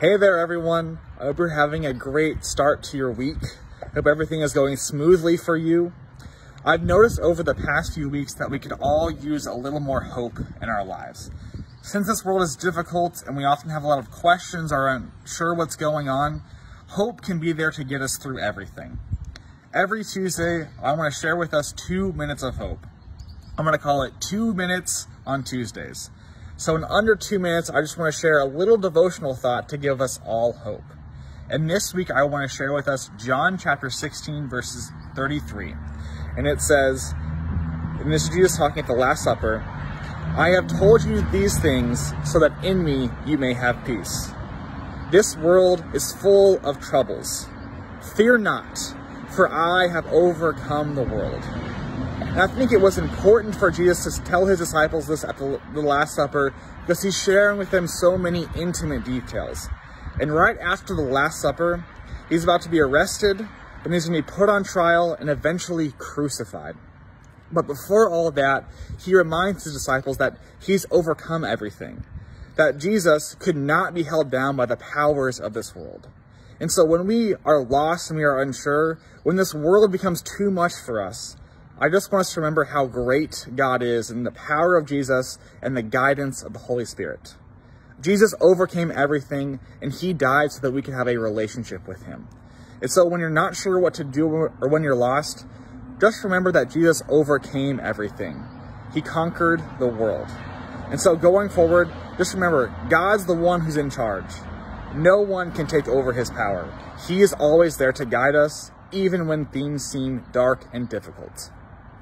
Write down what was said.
Hey there, everyone. I hope you're having a great start to your week. Hope everything is going smoothly for you. I've noticed over the past few weeks that we could all use a little more hope in our lives. Since this world is difficult and we often have a lot of questions or aren't sure what's going on, hope can be there to get us through everything. Every Tuesday, I want to share with us two minutes of hope. I'm going to call it two minutes on Tuesdays. So in under two minutes, I just want to share a little devotional thought to give us all hope. And this week, I want to share with us John chapter 16, verses 33. And it says, and this is Jesus talking at the Last Supper, I have told you these things so that in me you may have peace. This world is full of troubles. Fear not, for I have overcome the world. And I think it was important for Jesus to tell his disciples this at the, the Last Supper because he's sharing with them so many intimate details. And right after the Last Supper, he's about to be arrested, and he's going to be put on trial and eventually crucified. But before all of that, he reminds his disciples that he's overcome everything, that Jesus could not be held down by the powers of this world. And so when we are lost and we are unsure, when this world becomes too much for us, I just want us to remember how great God is and the power of Jesus and the guidance of the Holy Spirit. Jesus overcame everything and he died so that we could have a relationship with him. And so when you're not sure what to do or when you're lost, just remember that Jesus overcame everything. He conquered the world. And so going forward, just remember, God's the one who's in charge. No one can take over his power. He is always there to guide us, even when things seem dark and difficult.